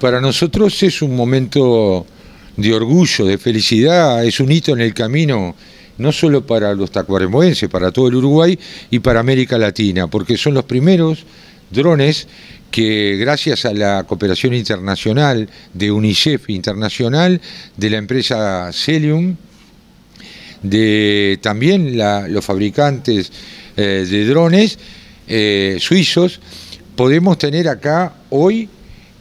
para nosotros es un momento de orgullo, de felicidad, es un hito en el camino, no solo para los tacuarembóenses, para todo el Uruguay y para América Latina, porque son los primeros drones que gracias a la cooperación internacional de UNICEF Internacional, de la empresa Celium, de también los fabricantes eh, de drones eh, suizos, podemos tener acá hoy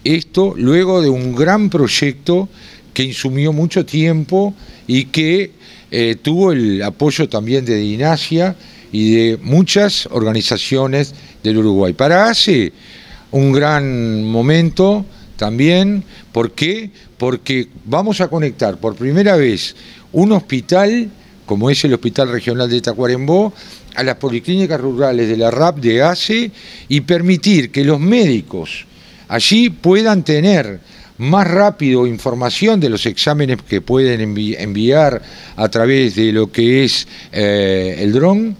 esto luego de un gran proyecto que insumió mucho tiempo y que eh, tuvo el apoyo también de Dinasia y de muchas organizaciones del Uruguay. Para hace un gran momento también, ¿por qué? Porque vamos a conectar por primera vez un hospital, como es el Hospital Regional de Tacuarembó, a las policlínicas rurales de la RAP de ACE y permitir que los médicos allí puedan tener más rápido información de los exámenes que pueden enviar a través de lo que es eh, el dron,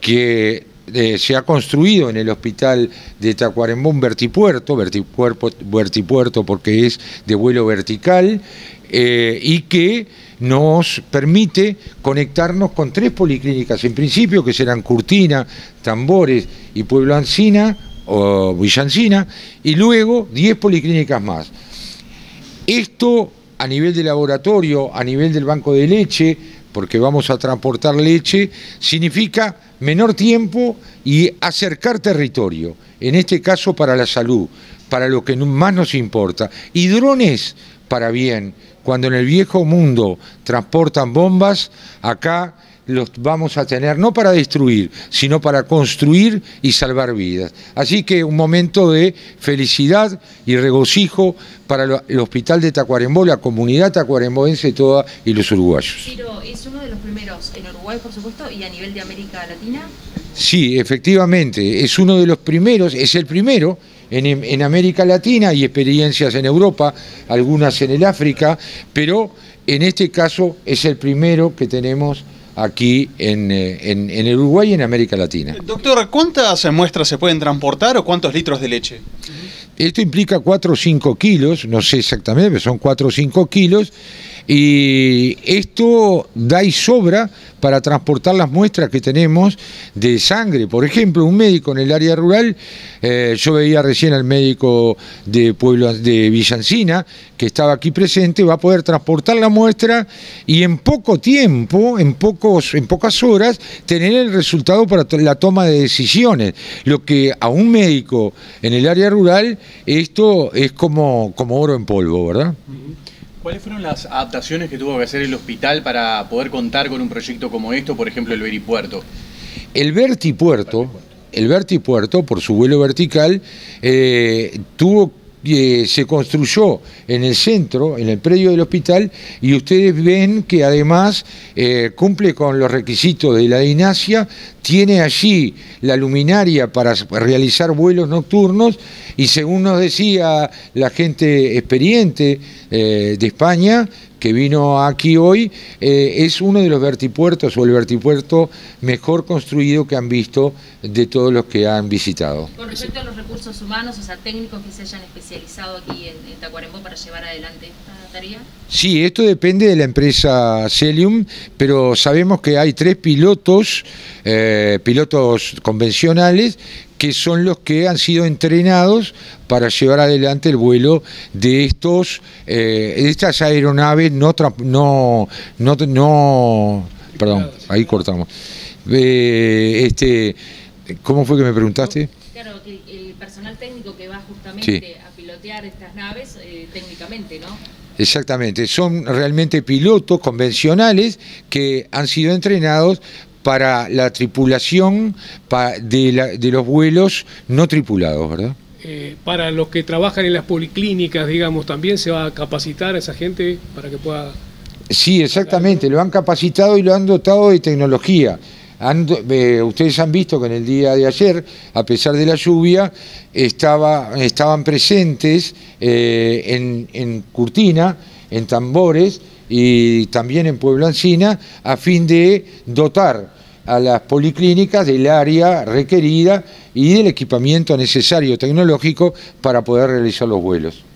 que eh, se ha construido en el hospital de Tacuarembó un vertipuerto, vertipuerto, porque es de vuelo vertical, eh, y que nos permite conectarnos con tres policlínicas, en principio que serán Curtina, Tambores y Pueblo Ancina, o Villancina, y luego 10 policlínicas más. Esto a nivel de laboratorio, a nivel del banco de leche, porque vamos a transportar leche, significa menor tiempo y acercar territorio, en este caso para la salud, para lo que más nos importa. Y drones para bien, cuando en el viejo mundo transportan bombas, acá los vamos a tener no para destruir, sino para construir y salvar vidas. Así que un momento de felicidad y regocijo para el Hospital de Tacuarembó, la comunidad tacuarembóense toda y los uruguayos. Ciro, ¿es uno de los primeros en Uruguay, por supuesto, y a nivel de América Latina? Sí, efectivamente, es uno de los primeros, es el primero en, en América Latina y experiencias en Europa, algunas en el África, pero en este caso es el primero que tenemos aquí eh, en, el Uruguay y en América Latina. Doctor, ¿cuántas muestras se pueden transportar o cuántos litros de leche? Esto implica 4 o 5 kilos, no sé exactamente, pero son 4 o 5 kilos, y esto da y sobra para transportar las muestras que tenemos de sangre. Por ejemplo, un médico en el área rural, eh, yo veía recién al médico de Pueblo de Villancina, que estaba aquí presente, va a poder transportar la muestra y en poco tiempo, en, pocos, en pocas horas, tener el resultado para la toma de decisiones. Lo que a un médico en el área rural, esto es como, como oro en polvo, ¿verdad? ¿Cuáles fueron las adaptaciones que tuvo que hacer el hospital para poder contar con un proyecto como esto, por ejemplo el Veripuerto? El Vertipuerto, el Vertipuerto, por su vuelo vertical, eh, tuvo eh, se construyó en el centro, en el predio del hospital, y ustedes ven que además eh, cumple con los requisitos de la dinasia, tiene allí la luminaria para realizar vuelos nocturnos, y según nos decía la gente experiente eh, de España, que vino aquí hoy, eh, es uno de los vertipuertos o el vertipuerto mejor construido que han visto de todos los que han visitado. Con respecto a los recursos humanos, o sea, técnicos que se hayan especializado aquí en, Tacuarembó para llevar adelante esta tarea. Sí, esto depende de la empresa Celium, pero sabemos que hay tres pilotos, eh, pilotos convencionales, que son los que han sido entrenados para llevar adelante el vuelo de estos eh, estas aeronaves no no no no perdón ahí cortamos. Eh, este cómo fue que me preguntaste claro que el personal técnico que va justamente a pilotear estas naves eh, técnicamente no Exactamente, son realmente pilotos convencionales que han sido entrenados para la tripulación de, los vuelos no tripulados, ¿verdad? Eh, para los que trabajan en las policlínicas, digamos, también se va a capacitar a esa gente para que pueda... Sí, exactamente, lo han capacitado y lo han dotado de tecnología. Eh, ustedes han visto que en el día de ayer, a pesar de la lluvia, estaba, estaban presentes eh, en, en Curtina, en Tambores y también en Pueblo Encina, a fin de dotar a las policlínicas del área requerida y del equipamiento necesario tecnológico para poder realizar los vuelos.